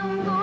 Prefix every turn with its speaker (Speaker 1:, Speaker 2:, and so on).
Speaker 1: 阳光。